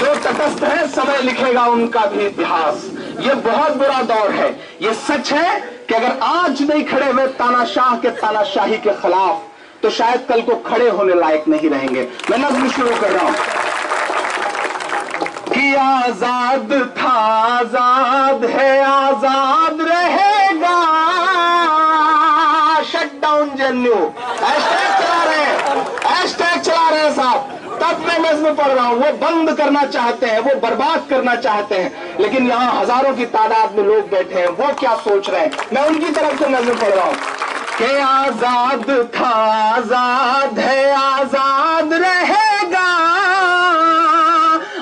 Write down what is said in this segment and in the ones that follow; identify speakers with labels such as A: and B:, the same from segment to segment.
A: جو تٹست ہے سمیں لکھے گا ان کا بھی اتہاس۔ یہ بہت برا دور ہے۔ یہ سچ ہے کہ اگر آج نہیں کھڑے ہوئے تانا شاہ کے تانا شاہی کے خلاف، تو شاید کل کو کھڑے ہونے لائق نہیں رہیں گے۔ میں نظم شروع کر رہا ہوں۔ کہ آزاد تھا، آزاد ہے، آزاد رہے گا۔ شٹ ڈاؤن جنو تب میں نظم پڑھ رہا ہوں، وہ بند کرنا چاہتے ہیں، وہ برباد کرنا چاہتے ہیں، لیکن یہاں ہزاروں کی تعداد میں لوگ بیٹھے ہیں، وہ کیا سوچ رہے ہیں؟ میں ان کی طرف سے نظم پڑھ رہا ہوں۔ کہ آزاد تھا، آزاد ہے، آزاد رہے گا۔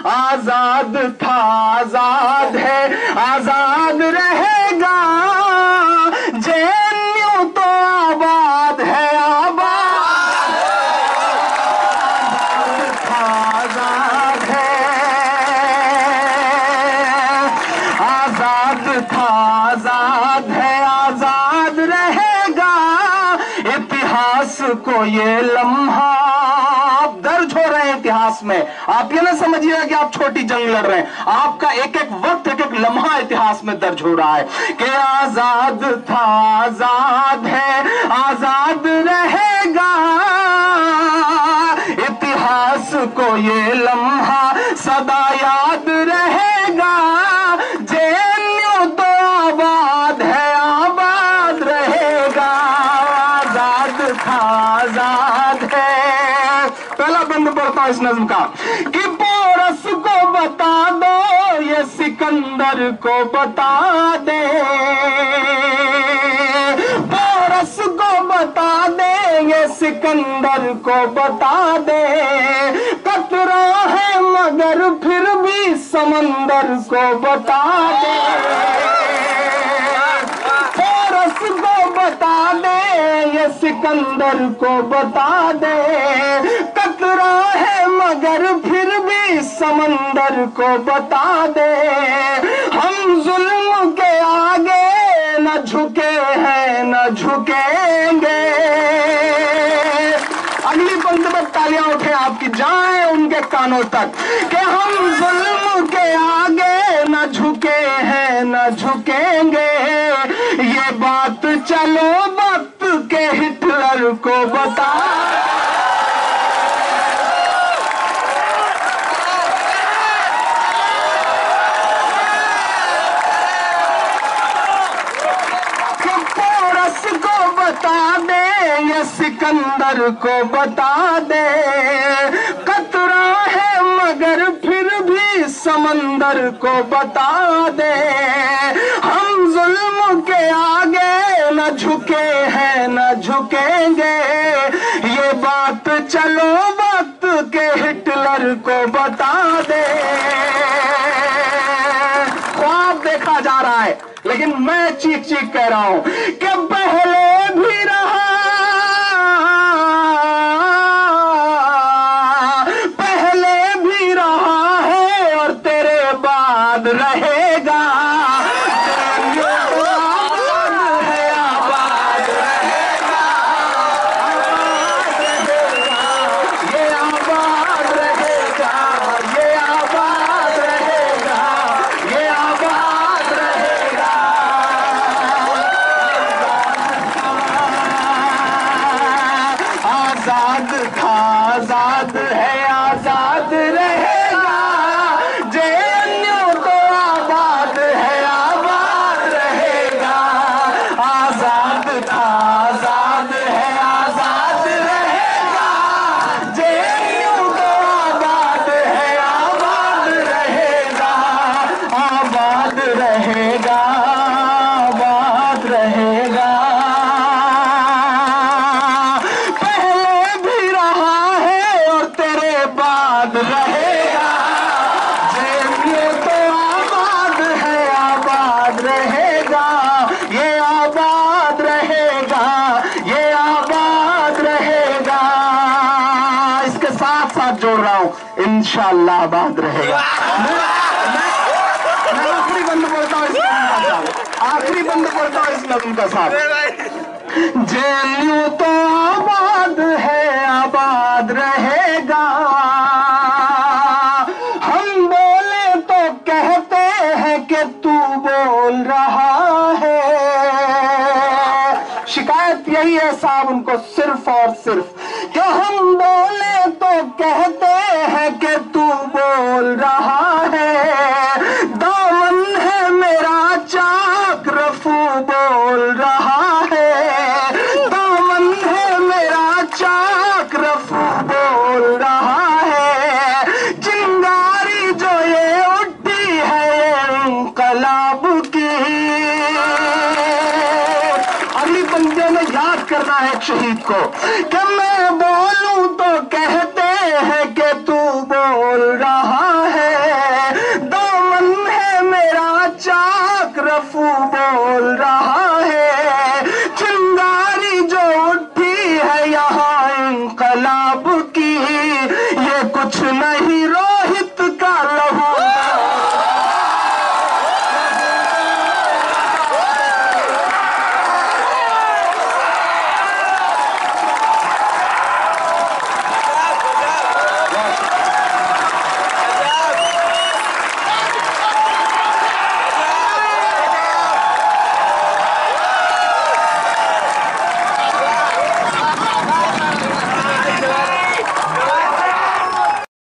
A: آزاد تھا، آزاد ہے، آزاد رہے گا۔ یہ لمحہ آپ درج ہو رہے ہیں اتہاس میں۔ آپ یہ نہ سمجھیے گا کہ آپ چھوٹی جنگ لڑ رہے ہیں۔ آپ کا ایک ایک وقت، ایک ایک لمحہ اتہاس میں درج ہو رہا ہے کہ آزاد تھا، آزاد ہے، آزاد رہے گا۔ اتحاس کو یہ لمحہ تھا آزاد ہے۔ پہلا بند پڑھتا ہوں اس نظم کا۔ کہ پورس کو بتا دو، یہ سکندر کو بتا دے۔ پورس کو بتا دے، یہ سکندر کو بتا دے۔ کترا ہے مگر پھر بھی سمندر کو بتا دے۔ پورس کو بتا دے یہ سکندر کو بتا دے۔ کترا ہے مگر پھر بھی سمندر کو بتا دے۔ ہم ظلم کے آگے نہ جھکے ہیں، نہ جھکیں گے۔ اگلی پنت پر تالیاں اٹھے آپ کی جائیں ان کے کانوں تک کہ ہم ظلم کے آگے نہ جھکے ہیں، نہ جھکیں گے۔ یہ بات چلو بات کو بتا۔ بتا دے یا سکندر کو بتا دے۔ قطرہ ہے مگر پھر بھی سمندر کو بتا دے۔ ہم ظلم کے آگے نہ جھکے ہیں، نہ جھکیں گے۔ یہ بات چلو وقت کے ہٹلر کو بتا دے۔ خواب دیکھا جا رہا ہے، لیکن میں چیخ چیخ کہہ رہا ہوں کہ Good. آباد رہے گا۔ جیب یہ تو آباد ہے آباد رہے گا۔ یہ آباد رہے گا یہ آباد رہے گا۔ اس کے ساتھ ساتھ جوڑ رہا ہوں انشاءاللہ آباد رہے گا۔ میں آخری بند پڑتا ہوں اس نظم کا آخری بند پڑتا ہوں اس نظم کا ساتھ۔ جیل تو آباد ہے آباد رہے گا۔ رہا ہے۔ شکایت یہی ہے صاحب، ان کو صرف اور صرف کہ ہم بولے تو کہتے ہیں کہ تو بول رہا ہے۔ شہید کو کہ میں بولوں